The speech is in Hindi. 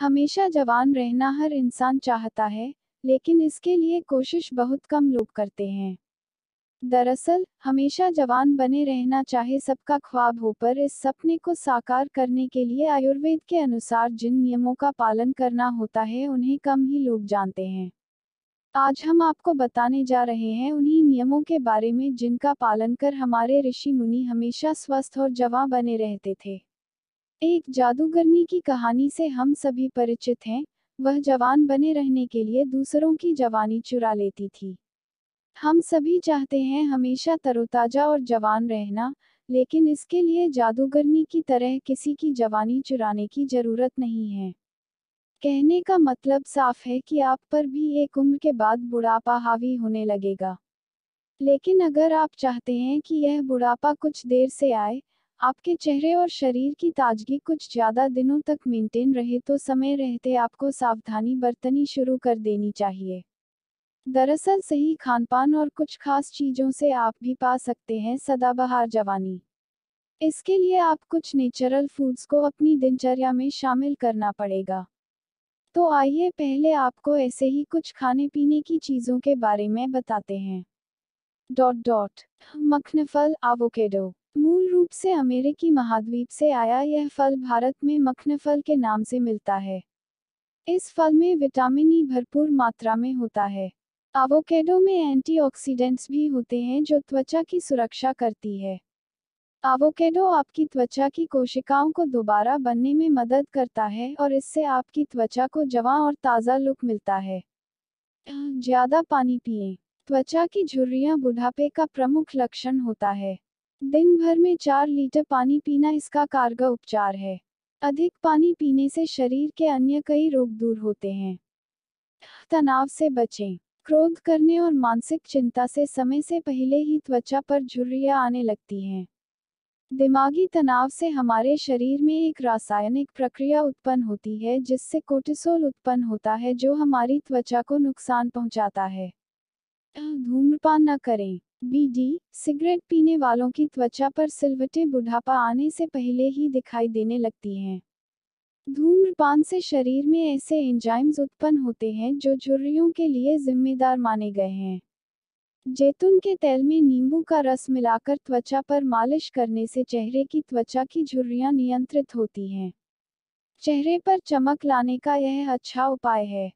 हमेशा जवान रहना हर इंसान चाहता है, लेकिन इसके लिए कोशिश बहुत कम लोग करते हैं। दरअसल, हमेशा जवान बने रहना चाहे सबका ख्वाब हो पर इस सपने को साकार करने के लिए आयुर्वेद के अनुसार जिन नियमों का पालन करना होता है, उन्हें कम ही लोग जानते हैं। आज हम आपको बताने जा रहे हैं उन्हीं नियमों के बारे में जिनका पालन कर हमारे ऋषि मुनि हमेशा स्वस्थ और जवां बने रहते थे। एक जादूगरनी की कहानी से हम सभी परिचित हैं, वह जवान बने रहने के लिए दूसरों की जवानी चुरा लेती थी। हम सभी चाहते हैं हमेशा तरोताजा और जवान रहना, लेकिन इसके लिए जादूगरनी की तरह किसी की जवानी चुराने की ज़रूरत नहीं है। कहने का मतलब साफ़ है कि आप पर भी एक उम्र के बाद बुढ़ापा हावी होने लगेगा। लेकिन अगर आप चाहते हैं कि यह बुढ़ापा कुछ देर से आए आपके चेहरे और शरीर की ताजगी कुछ ज़्यादा दिनों तक मेंटेन रहे तो समय रहते आपको सावधानी बरतनी शुरू कर देनी चाहिए। दरअसल सही खानपान और कुछ खास चीज़ों से आप भी पा सकते हैं सदाबहार जवानी। इसके लिए आप कुछ नेचुरल फूड्स को अपनी दिनचर्या में शामिल करना पड़ेगा। तो आइए पहले आपको ऐसे ही कुछ खाने पीने की चीज़ों के बारे में बताते हैं। डॉट डॉट मखनफल आवोकेडो रूप से अमेरिकी महाद्वीप से आया यह फल भारत में मखन फल के नाम से मिलता है। इस फल में विटामिन ई भरपूर मात्रा में होता है। आवोकेडो में एंटीऑक्सीडेंट्स भी होते हैं जो त्वचा की सुरक्षा करती है। आवोकेडो आपकी त्वचा की कोशिकाओं को दोबारा बनने में मदद करता है और इससे आपकी त्वचा को जवां और ताज़ा लुक मिलता है। ज़्यादा पानी पिए। त्वचा की झुर्रियाँ बुढ़ापे का प्रमुख लक्षण होता है। दिन भर में चार लीटर पानी पीना इसका कारगर उपचार है। अधिक पानी पीने से शरीर के अन्य कई रोग दूर होते हैं। तनाव से बचें। क्रोध करने और मानसिक चिंता से समय से पहले ही त्वचा पर झुर्रियाँ आने लगती हैं। दिमागी तनाव से हमारे शरीर में एक रासायनिक प्रक्रिया उत्पन्न होती है, जिससे कोर्टिसोल उत्पन्न होता है, जो हमारी त्वचा को नुकसान पहुंचाता है। धूम्रपान न करें। बीडी सिगरेट पीने वालों की त्वचा पर सिलवटे बुढ़ापा आने से पहले ही दिखाई देने लगती हैं। धूम्रपान से शरीर में ऐसे एंजाइम्स उत्पन्न होते हैं जो झुर्रियों के लिए जिम्मेदार माने गए हैं। जैतून के तेल में नींबू का रस मिलाकर त्वचा पर मालिश करने से चेहरे की त्वचा की झुर्रियाँ नियंत्रित होती हैं। चेहरे पर चमक लाने का यह अच्छा उपाय है।